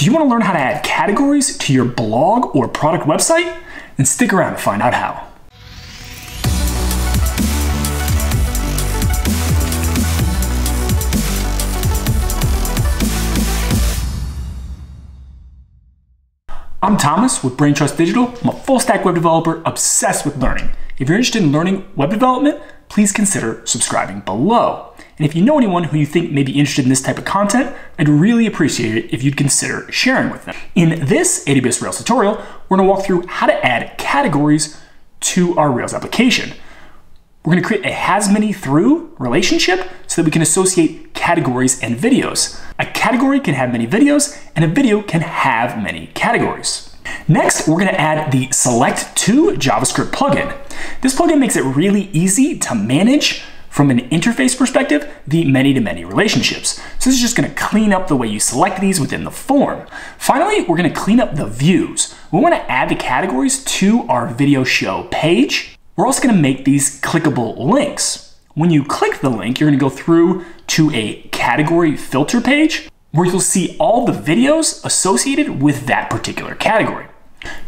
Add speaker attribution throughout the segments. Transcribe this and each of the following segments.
Speaker 1: Do you want to learn how to add categories to your blog or product website? Then stick around to find out how. I'm Thomas with Brain Trust Digital. I'm a full stack web developer obsessed with learning. If you're interested in learning web development, please consider subscribing below. And if you know anyone who you think may be interested in this type of content, I'd really appreciate it if you'd consider sharing with them. In this AWS Rails tutorial, we're gonna walk through how to add categories to our Rails application. We're gonna create a has many through relationship so that we can associate categories and videos. A category can have many videos and a video can have many categories. Next, we're gonna add the select2 JavaScript plugin. This plugin makes it really easy to manage from an interface perspective, the many-to-many relationships. So this is just gonna clean up the way you select these within the form. Finally, we're gonna clean up the views. We wanna add the categories to our video show page. We're also gonna make these clickable links. When you click the link, you're gonna go through to a category filter page where you'll see all the videos associated with that particular category.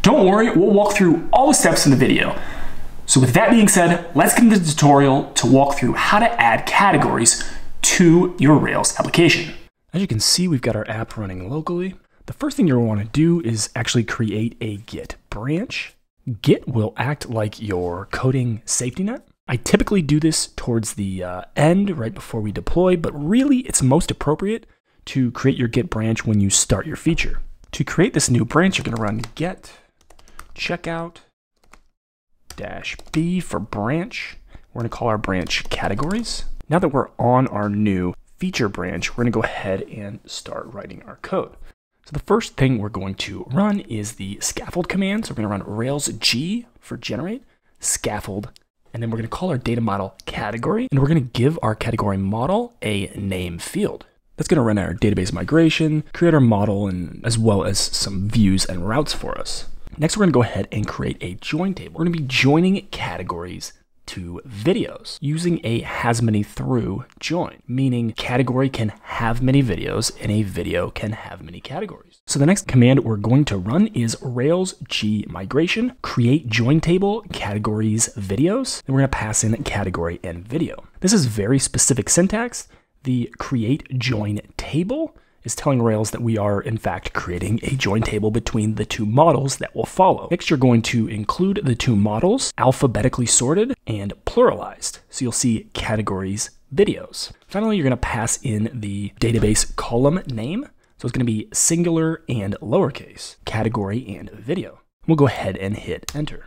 Speaker 1: Don't worry, we'll walk through all the steps in the video. So with that being said, let's get into the tutorial to walk through how to add categories to your Rails application.
Speaker 2: As you can see, we've got our app running locally. The first thing you'll want to do is actually create a Git branch. Git will act like your coding safety net. I typically do this towards the uh, end, right before we deploy, but really it's most appropriate to create your Git branch when you start your feature. To create this new branch, you're going to run git checkout dash B for branch. We're going to call our branch categories. Now that we're on our new feature branch, we're going to go ahead and start writing our code. So the first thing we're going to run is the scaffold command. So we're going to run Rails G for generate, scaffold, and then we're going to call our data model category, and we're going to give our category model a name field. That's going to run our database migration, create our model, and as well as some views and routes for us. Next, we're going to go ahead and create a join table. We're going to be joining categories to videos using a has many through join, meaning category can have many videos and a video can have many categories. So the next command we're going to run is Rails G migration, create join table categories videos, and we're going to pass in category and video. This is very specific syntax. The create join table is telling Rails that we are, in fact, creating a join table between the two models that will follow. Next, you're going to include the two models alphabetically sorted and pluralized. So you'll see categories videos. Finally, you're going to pass in the database column name. So it's going to be singular and lowercase, category and video. We'll go ahead and hit enter.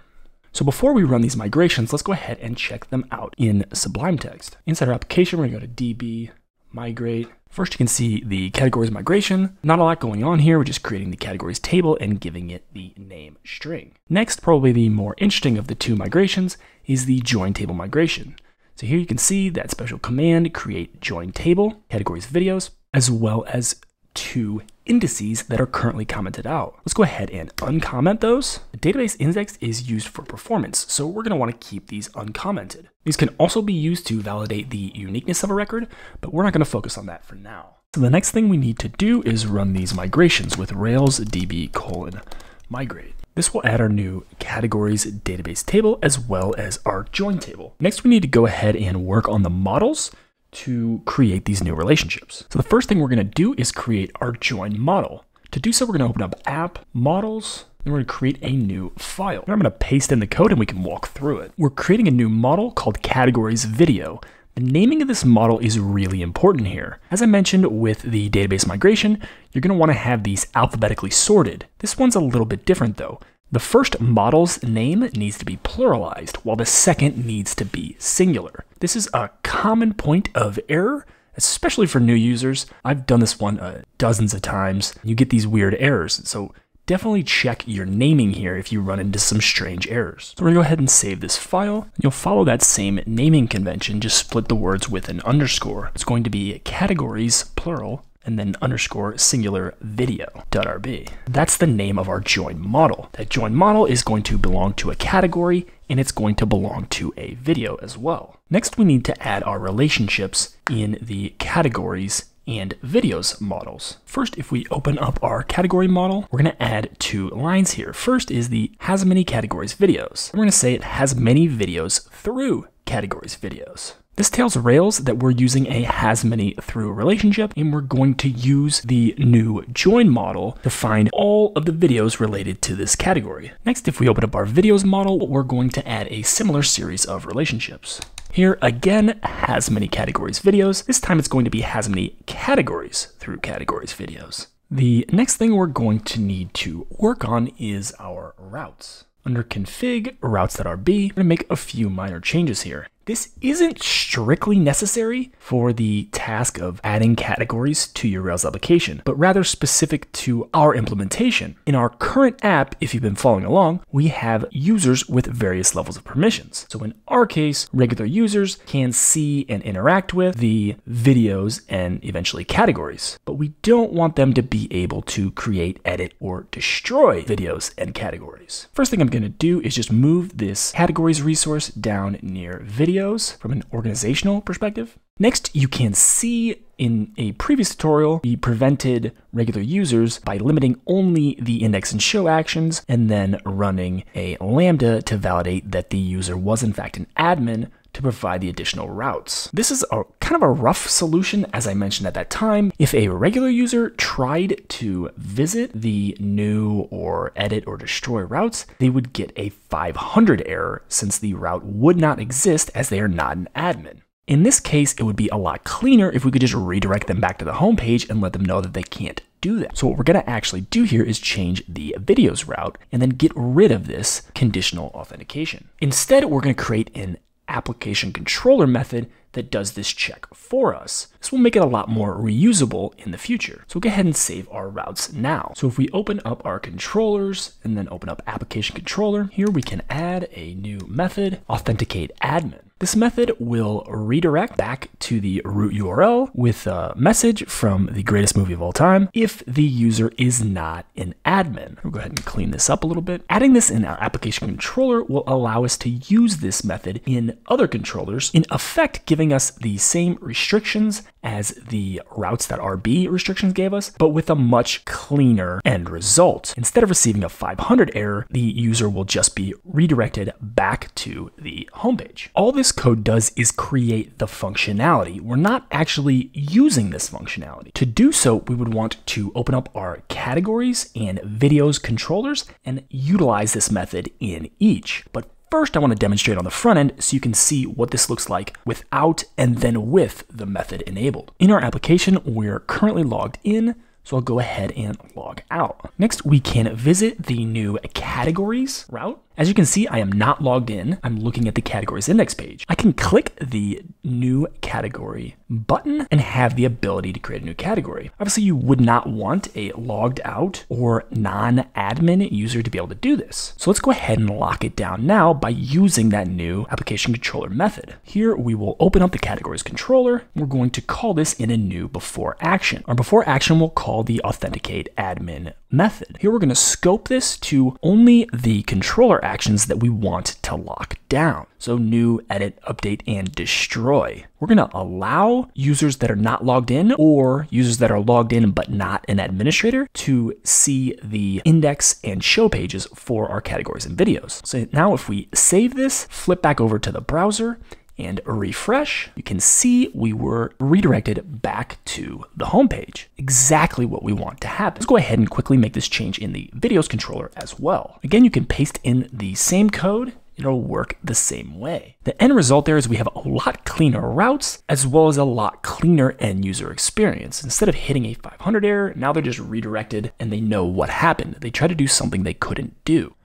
Speaker 2: So before we run these migrations, let's go ahead and check them out in Sublime Text. Inside our application, we're going to go to db migrate First, you can see the categories migration. Not a lot going on here. We're just creating the categories table and giving it the name string. Next, probably the more interesting of the two migrations is the join table migration. So here you can see that special command, create join table, categories videos, as well as two indices that are currently commented out. Let's go ahead and uncomment those. The database index is used for performance, so we're gonna wanna keep these uncommented. These can also be used to validate the uniqueness of a record, but we're not gonna focus on that for now. So the next thing we need to do is run these migrations with Rails DB colon migrate. This will add our new categories database table as well as our join table. Next, we need to go ahead and work on the models to create these new relationships. So the first thing we're going to do is create our join model. To do so, we're going to open up app, models, and we're to create a new file. I'm to paste in the code and we can walk through it. We're creating a new model called categories video. The naming of this model is really important here. As I mentioned with the database migration, you're going to want to have these alphabetically sorted. This one's a little bit different though. The first model's name needs to be pluralized, while the second needs to be singular. This is a common point of error, especially for new users. I've done this one uh, dozens of times. You get these weird errors, so definitely check your naming here if you run into some strange errors. So we're gonna go ahead and save this file. You'll follow that same naming convention, just split the words with an underscore. It's going to be categories, plural, and then underscore singular video.rb. That's the name of our join model. That join model is going to belong to a category and it's going to belong to a video as well. Next, we need to add our relationships in the categories and videos models. First, if we open up our category model, we're going to add two lines here. First is the has many categories videos. We're to say it has many videos through categories videos. This tells Rails that we're using a has many through relationship and we're going to use the new join model to find all of the videos related to this category. Next, if we open up our videos model, we're going to add a similar series of relationships. Here again, has many categories videos. This time it's going to be has many categories through categories videos. The next thing we're going to need to work on is our routes. Under config routes.rb, we're going to make a few minor changes here. This isn't strictly necessary for the task of adding categories to your Rails application, but rather specific to our implementation. In our current app, if you've been following along, we have users with various levels of permissions. So in our case, regular users can see and interact with the videos and eventually categories, but we don't want them to be able to create, edit, or destroy videos and categories. First thing I'm gonna do is just move this categories resource down near video videos from an organizational perspective. Next, you can see in a previous tutorial, we prevented regular users by limiting only the index and show actions and then running a lambda to validate that the user was in fact an admin to provide the additional routes. This is a kind of a rough solution, as I mentioned at that time. If a regular user tried to visit the new or edit or destroy routes, they would get a 500 error since the route would not exist as they are not an admin. In this case, it would be a lot cleaner if we could just redirect them back to the home page and let them know that they can't do that. So what we're going to actually do here is change the videos route and then get rid of this conditional authentication. Instead, we're going to create an application controller method that does this check for us. This will make it a lot more reusable in the future. So we'll go ahead and save our routes now. So if we open up our controllers and then open up application controller, here we can add a new method, authenticate admin. This method will redirect back to the root URL with a message from the greatest movie of all time if the user is not an admin. We'll go ahead and clean this up a little bit. Adding this in our application controller will allow us to use this method in other controllers, in effect giving us the same restrictions as the routes that routes.rb restrictions gave us, but with a much cleaner end result. Instead of receiving a 500 error, the user will just be redirected back to the homepage. All this code does is create the functionality. We're not actually using this functionality. To do so, we would want to open up our categories and videos controllers and utilize this method in each. But First, I want to demonstrate on the front end so you can see what this looks like without and then with the method enabled. In our application, we're currently logged in, so I'll go ahead and log out. Next, we can visit the new categories route as you can see, I am not logged in. I'm looking at the categories index page. I can click the new category button and have the ability to create a new category. Obviously, you would not want a logged out or non-admin user to be able to do this. So let's go ahead and lock it down now by using that new application controller method. Here, we will open up the categories controller. We're going to call this in a new before action. Our before action will call the authenticate admin method. Here, we're going to scope this to only the controller actions that we want to lock down. So new, edit, update, and destroy. We're gonna allow users that are not logged in or users that are logged in but not an administrator to see the index and show pages for our categories and videos. So now if we save this, flip back over to the browser, and refresh, you can see we were redirected back to the home page. Exactly what we want to happen. Let's go ahead and quickly make this change in the videos controller as well. Again, you can paste in the same code it'll work the same way. The end result there is we have a lot cleaner routes as well as a lot cleaner end user experience. Instead of hitting a 500 error, now they're just redirected and they know what happened. They try to do something they couldn't do.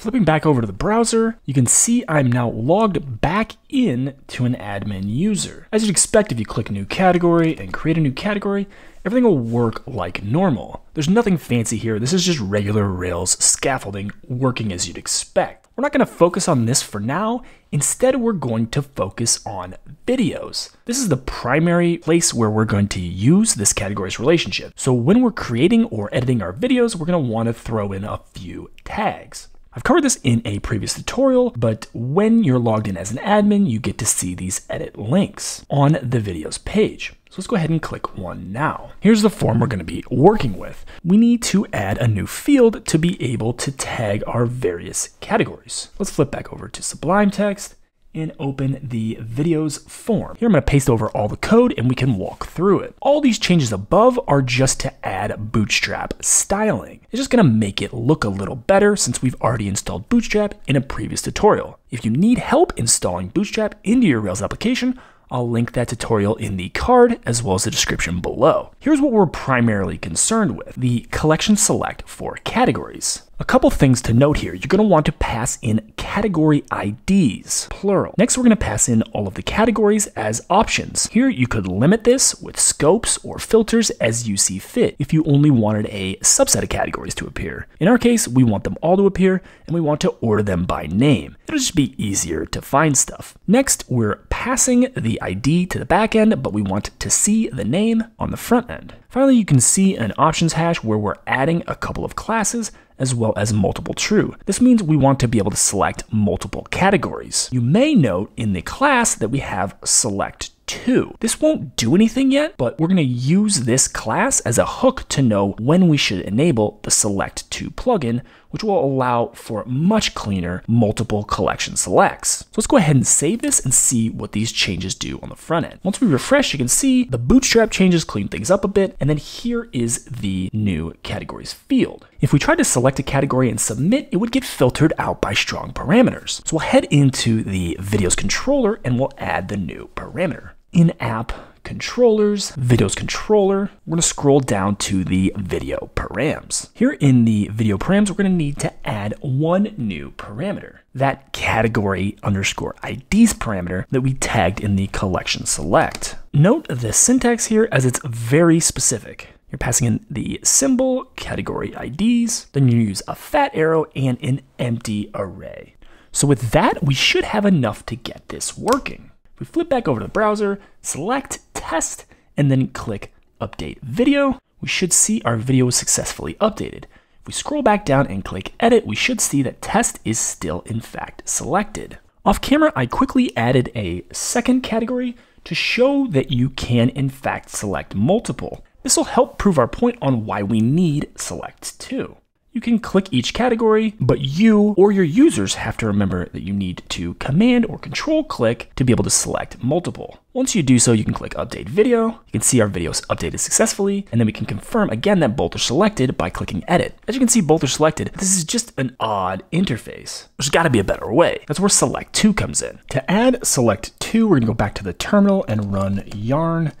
Speaker 2: Flipping back over to the browser, you can see I'm now logged back in to an admin user. As you'd expect if you click new category and create a new category, everything will work like normal. There's nothing fancy here, this is just regular Rails scaffolding working as you'd expect. We're not going to focus on this for now. Instead, we're going to focus on videos. This is the primary place where we're going to use this categories relationship. So when we're creating or editing our videos, we're going to want to throw in a few tags. I've covered this in a previous tutorial, but when you're logged in as an admin, you get to see these edit links on the videos page. So let's go ahead and click one now. Here's the form we're going to be working with. We need to add a new field to be able to tag our various categories. Let's flip back over to Sublime Text and open the videos form. Here I'm going to paste over all the code and we can walk through it. All these changes above are just to add Bootstrap styling. It's just going to make it look a little better since we've already installed Bootstrap in a previous tutorial. If you need help installing Bootstrap into your Rails application, I'll link that tutorial in the card as well as the description below. Here's what we're primarily concerned with, the collection select for categories. A couple things to note here. You're going to want to pass in category IDs, plural. Next, we're going to pass in all of the categories as options. Here, you could limit this with scopes or filters as you see fit if you only wanted a subset of categories to appear. In our case, we want them all to appear and we want to order them by name. It'll just be easier to find stuff. Next, we're passing the ID to the back end, but we want to see the name on the front end. Finally, you can see an options hash where we're adding a couple of classes as well as multiple true. This means we want to be able to select multiple categories. You may note in the class that we have select 2. This won't do anything yet, but we're going to use this class as a hook to know when we should enable the select 2 plugin, which will allow for much cleaner multiple collection selects. So let's go ahead and save this and see what these changes do on the front end. Once we refresh, you can see the bootstrap changes clean things up a bit, and then here is the new categories field. If we tried to select a category and submit, it would get filtered out by strong parameters. So we'll head into the videos controller and we'll add the new parameter in-app controllers, videos controller, we're gonna scroll down to the video params. Here in the video params, we're gonna need to add one new parameter, that category underscore IDs parameter that we tagged in the collection select. Note the syntax here as it's very specific. You're passing in the symbol, category IDs, then you use a fat arrow and an empty array. So with that, we should have enough to get this working we flip back over to the browser, select test, and then click update video, we should see our video was successfully updated. If we scroll back down and click edit, we should see that test is still in fact selected. Off camera, I quickly added a second category to show that you can in fact select multiple. This will help prove our point on why we need select 2. You can click each category, but you or your users have to remember that you need to command or control click to be able to select multiple. Once you do so, you can click update video. You can see our videos updated successfully, and then we can confirm again that both are selected by clicking edit. As you can see, both are selected. This is just an odd interface. There's gotta be a better way. That's where select two comes in. To add select two, we're gonna go back to the terminal and run yarn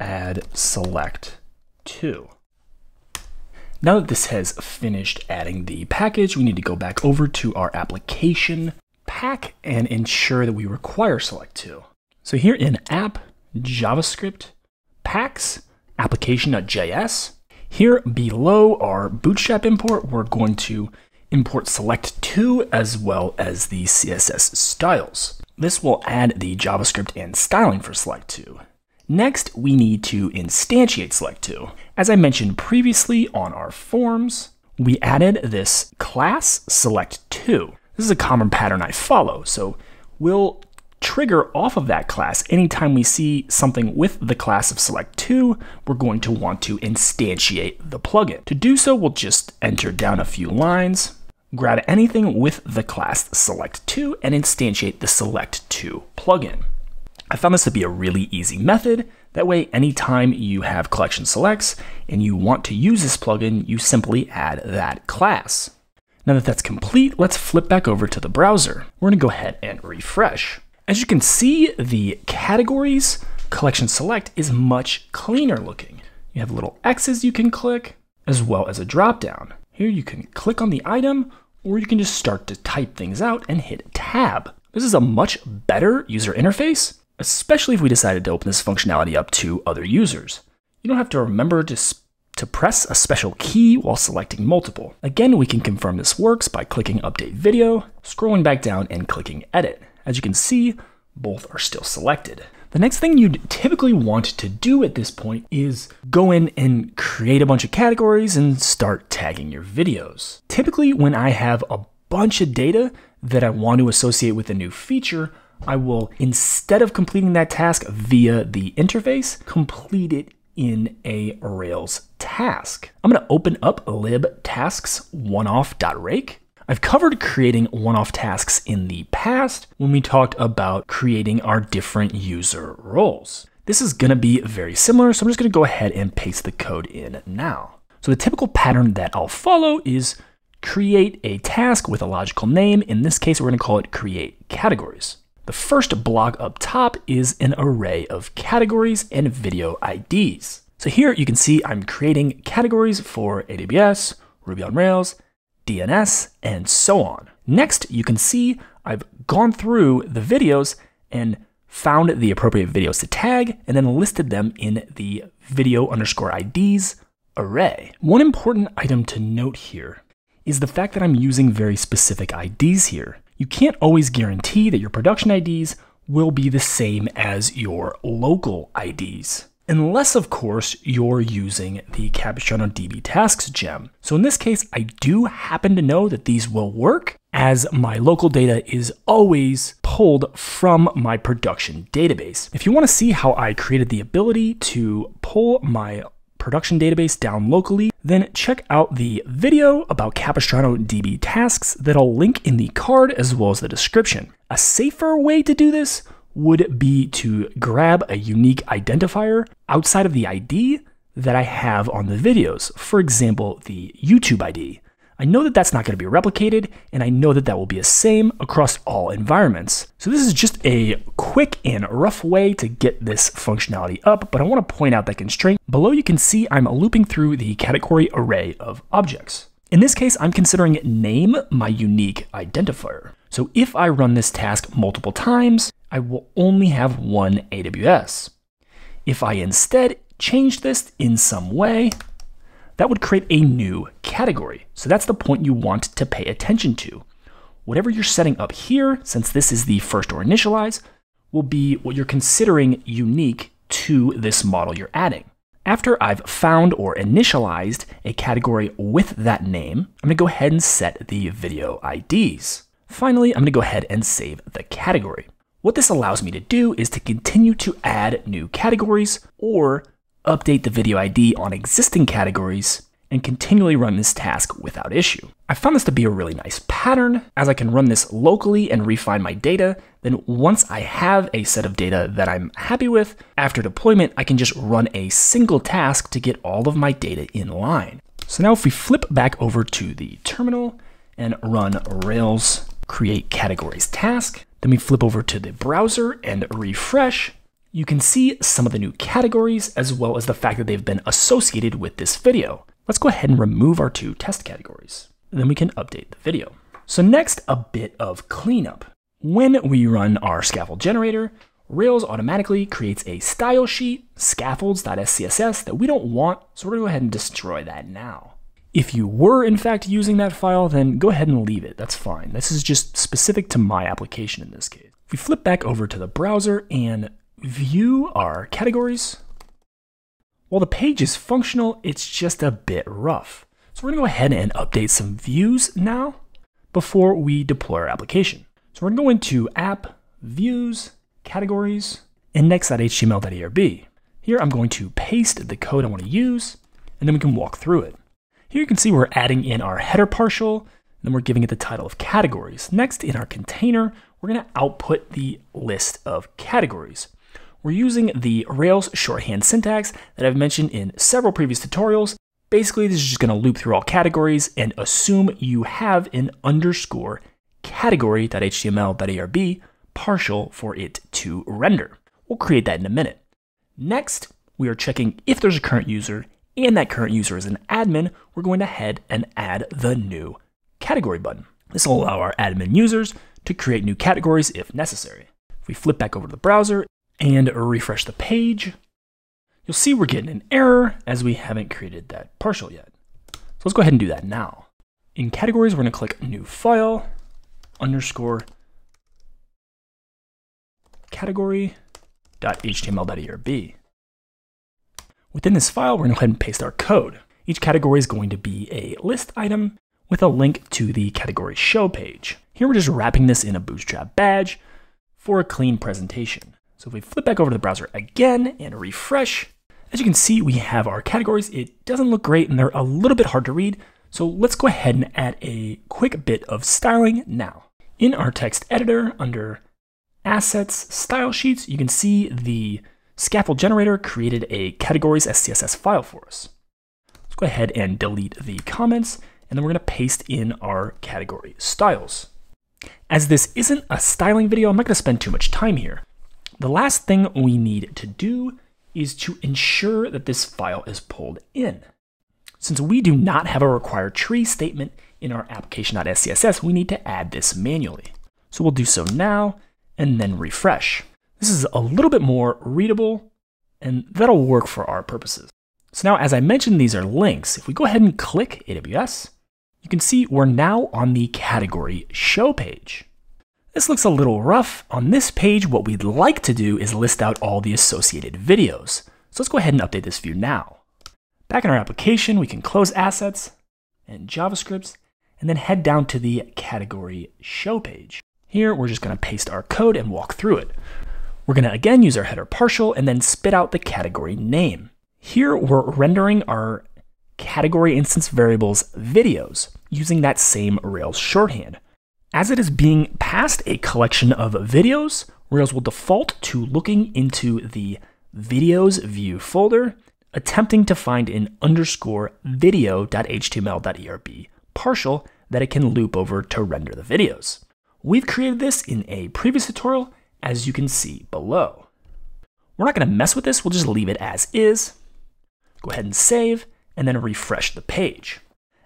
Speaker 2: add select two. Now that this has finished adding the package, we need to go back over to our application pack and ensure that we require select 2. So here in app, JavaScript, packs, application.js, here below our bootstrap import, we're going to import select 2 as well as the CSS styles. This will add the JavaScript and styling for select 2. Next, we need to instantiate select2. As I mentioned previously on our forms, we added this class select2. This is a common pattern I follow, so we'll trigger off of that class anytime we see something with the class of select2, we're going to want to instantiate the plugin. To do so, we'll just enter down a few lines, grab anything with the class select2, and instantiate the select2 plugin. I found this to be a really easy method. That way, anytime you have collection selects and you want to use this plugin, you simply add that class. Now that that's complete, let's flip back over to the browser. We're gonna go ahead and refresh. As you can see, the categories collection select is much cleaner looking. You have little X's you can click, as well as a dropdown. Here you can click on the item, or you can just start to type things out and hit tab. This is a much better user interface especially if we decided to open this functionality up to other users. You don't have to remember to, to press a special key while selecting multiple. Again, we can confirm this works by clicking Update Video, scrolling back down and clicking Edit. As you can see, both are still selected. The next thing you'd typically want to do at this point is go in and create a bunch of categories and start tagging your videos. Typically, when I have a bunch of data that I want to associate with a new feature, I will, instead of completing that task via the interface, complete it in a Rails task. I'm going to open up libtasks oneoff.rake. I've covered creating one-off tasks in the past when we talked about creating our different user roles. This is going to be very similar, so I'm just going to go ahead and paste the code in now. So the typical pattern that I'll follow is create a task with a logical name. In this case, we're going to call it create categories. The first block up top is an array of categories and video IDs. So here you can see I'm creating categories for AWS, Ruby on Rails, DNS, and so on. Next, you can see I've gone through the videos and found the appropriate videos to tag and then listed them in the video underscore IDs array. One important item to note here is the fact that I'm using very specific IDs here. You can't always guarantee that your production IDs will be the same as your local IDs. Unless, of course, you're using the Capistrano DB Tasks gem. So in this case, I do happen to know that these will work as my local data is always pulled from my production database. If you want to see how I created the ability to pull my production database down locally, then check out the video about Capistrano DB tasks that I'll link in the card as well as the description. A safer way to do this would be to grab a unique identifier outside of the ID that I have on the videos. For example, the YouTube ID. I know that that's not going to be replicated, and I know that that will be the same across all environments. So this is just a quick and rough way to get this functionality up, but I want to point out that constraint. Below you can see I'm looping through the category array of objects. In this case, I'm considering name my unique identifier. So if I run this task multiple times, I will only have one AWS. If I instead change this in some way, that would create a new category. So that's the point you want to pay attention to. Whatever you're setting up here, since this is the first or initialize, will be what you're considering unique to this model you're adding. After I've found or initialized a category with that name, I'm gonna go ahead and set the video IDs. Finally, I'm gonna go ahead and save the category. What this allows me to do is to continue to add new categories or update the video ID on existing categories, and continually run this task without issue. I found this to be a really nice pattern as I can run this locally and refine my data. Then once I have a set of data that I'm happy with, after deployment, I can just run a single task to get all of my data in line. So now if we flip back over to the terminal and run Rails create categories task, then we flip over to the browser and refresh, you can see some of the new categories as well as the fact that they've been associated with this video. Let's go ahead and remove our two test categories. Then we can update the video. So next, a bit of cleanup. When we run our scaffold generator, Rails automatically creates a style sheet, scaffolds.scss, that we don't want, so we're gonna go ahead and destroy that now. If you were in fact using that file, then go ahead and leave it, that's fine. This is just specific to my application in this case. If we flip back over to the browser and view our categories. While the page is functional, it's just a bit rough. So we're gonna go ahead and update some views now before we deploy our application. So we're gonna go into app, views, categories, index.html.erb. Here I'm going to paste the code I wanna use, and then we can walk through it. Here you can see we're adding in our header partial, and then we're giving it the title of categories. Next, in our container, we're gonna output the list of categories. We're using the Rails shorthand syntax that I've mentioned in several previous tutorials. Basically, this is just going to loop through all categories and assume you have an underscore category.html.erb partial for it to render. We'll create that in a minute. Next, we are checking if there's a current user and that current user is an admin, we're going to head and add the new category button. This will allow our admin users to create new categories if necessary. If we flip back over to the browser and refresh the page, you'll see we're getting an error as we haven't created that partial yet. So let's go ahead and do that now. In categories, we're gonna click new file, underscore category.html.erb. Within this file, we're gonna go ahead and paste our code. Each category is going to be a list item with a link to the category show page. Here we're just wrapping this in a Bootstrap badge for a clean presentation. So if we flip back over to the browser again and refresh, as you can see, we have our categories. It doesn't look great and they're a little bit hard to read. So let's go ahead and add a quick bit of styling now. In our text editor under assets style sheets, you can see the scaffold generator created a categories SCSS file for us. Let's go ahead and delete the comments and then we're gonna paste in our category styles. As this isn't a styling video, I'm not gonna spend too much time here. The last thing we need to do is to ensure that this file is pulled in. Since we do not have a required tree statement in our application.scss, we need to add this manually. So we'll do so now and then refresh. This is a little bit more readable and that'll work for our purposes. So now, as I mentioned, these are links. If we go ahead and click AWS, you can see we're now on the category show page. This looks a little rough. On this page, what we'd like to do is list out all the associated videos. So let's go ahead and update this view now. Back in our application, we can close assets and JavaScripts, and then head down to the category show page. Here, we're just gonna paste our code and walk through it. We're gonna again use our header partial and then spit out the category name. Here, we're rendering our category instance variables videos using that same Rails shorthand. As it is being passed a collection of videos, Rails will default to looking into the videos view folder, attempting to find an underscore video.html.erb partial that it can loop over to render the videos. We've created this in a previous tutorial, as you can see below. We're not going to mess with this, we'll just leave it as is. Go ahead and save, and then refresh the page.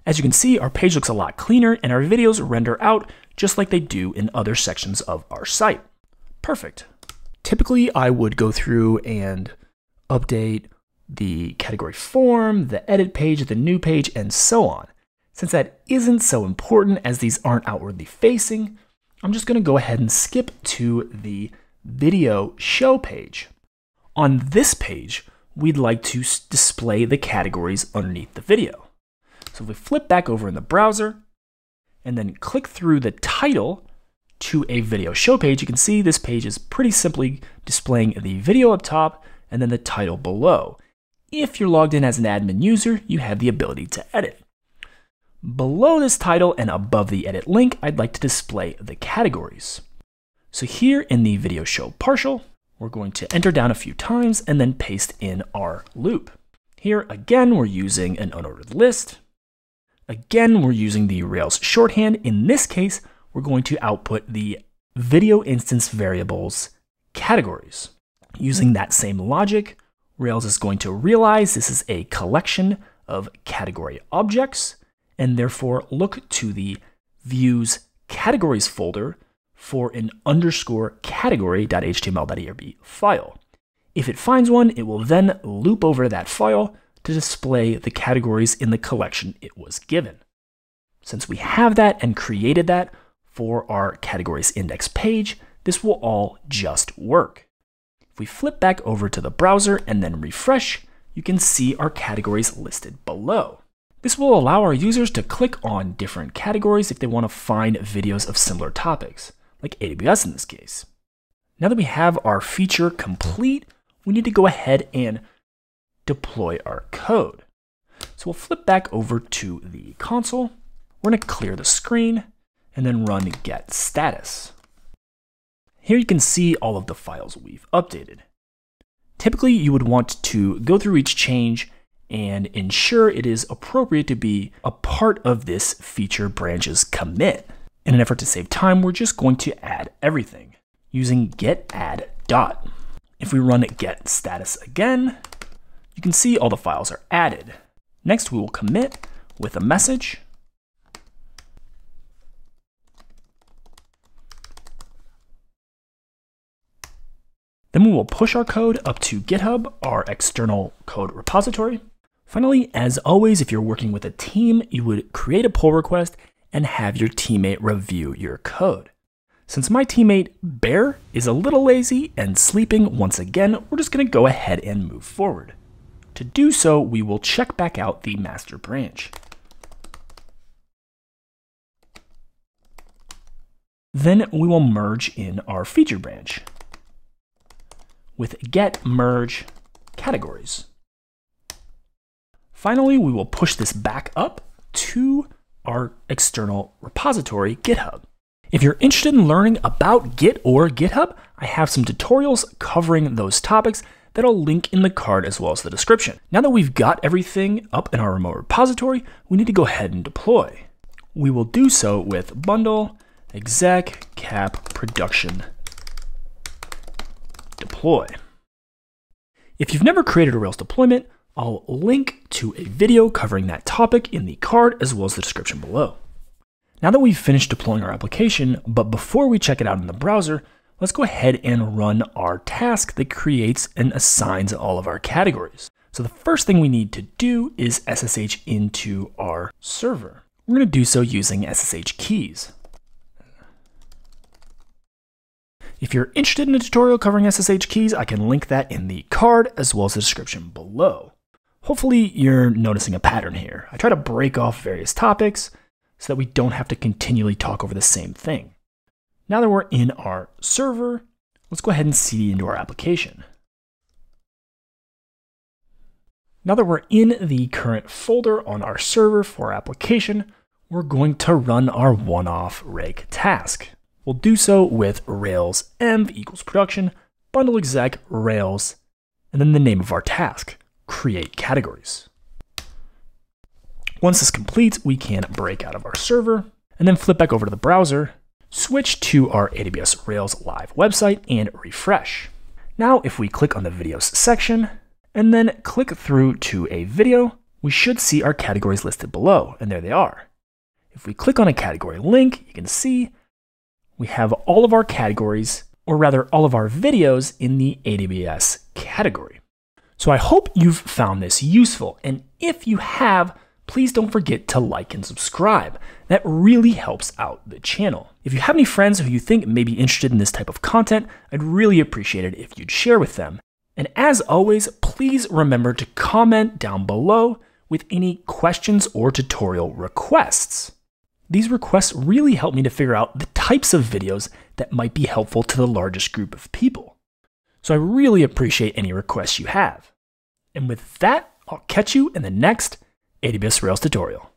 Speaker 2: As you can see, our page looks a lot cleaner and our videos render out just like they do in other sections of our site. Perfect. Typically, I would go through and update the category form, the edit page, the new page, and so on. Since that isn't so important as these aren't outwardly facing, I'm just gonna go ahead and skip to the video show page. On this page, we'd like to display the categories underneath the video. So if we flip back over in the browser and then click through the title to a video show page, you can see this page is pretty simply displaying the video up top and then the title below. If you're logged in as an admin user, you have the ability to edit. Below this title and above the edit link, I'd like to display the categories. So here in the video show partial, we're going to enter down a few times and then paste in our loop. Here again, we're using an unordered list. Again, we're using the Rails shorthand. In this case, we're going to output the video instance variables categories. Using that same logic, Rails is going to realize this is a collection of category objects and therefore look to the views categories folder for an underscore category.html.erb file. If it finds one, it will then loop over that file to display the categories in the collection it was given. Since we have that and created that for our categories index page, this will all just work. If we flip back over to the browser and then refresh, you can see our categories listed below. This will allow our users to click on different categories if they want to find videos of similar topics, like AWS in this case. Now that we have our feature complete, we need to go ahead and deploy our code. So we'll flip back over to the console. We're going to clear the screen and then run git status. Here you can see all of the files we've updated. Typically, you would want to go through each change and ensure it is appropriate to be a part of this feature branch's commit. In an effort to save time, we're just going to add everything using git add dot. If we run git status again, you can see all the files are added. Next, we will commit with a message. Then we will push our code up to GitHub, our external code repository. Finally, as always, if you're working with a team, you would create a pull request and have your teammate review your code. Since my teammate Bear is a little lazy and sleeping once again, we're just gonna go ahead and move forward. To do so, we will check back out the master branch. Then we will merge in our feature branch with git merge categories. Finally, we will push this back up to our external repository, GitHub. If you're interested in learning about Git or GitHub, I have some tutorials covering those topics that I'll link in the card as well as the description. Now that we've got everything up in our remote repository, we need to go ahead and deploy. We will do so with bundle exec cap production deploy. If you've never created a Rails deployment, I'll link to a video covering that topic in the card as well as the description below. Now that we've finished deploying our application, but before we check it out in the browser, let's go ahead and run our task that creates and assigns all of our categories. So the first thing we need to do is SSH into our server. We're going to do so using SSH keys. If you're interested in a tutorial covering SSH keys, I can link that in the card as well as the description below. Hopefully you're noticing a pattern here. I try to break off various topics so that we don't have to continually talk over the same thing. Now that we're in our server, let's go ahead and cd into our application. Now that we're in the current folder on our server for our application, we're going to run our one-off rake task. We'll do so with Rails env equals production, bundle exec Rails, and then the name of our task, create categories. Once this completes, we can break out of our server and then flip back over to the browser, switch to our AWS Rails Live website and refresh. Now, if we click on the videos section and then click through to a video, we should see our categories listed below, and there they are. If we click on a category link, you can see we have all of our categories, or rather all of our videos in the AWS category. So I hope you've found this useful, and if you have, please don't forget to like and subscribe. That really helps out the channel. If you have any friends who you think may be interested in this type of content, I'd really appreciate it if you'd share with them. And as always, please remember to comment down below with any questions or tutorial requests. These requests really help me to figure out the types of videos that might be helpful to the largest group of people. So I really appreciate any requests you have. And with that, I'll catch you in the next AWS Rails tutorial.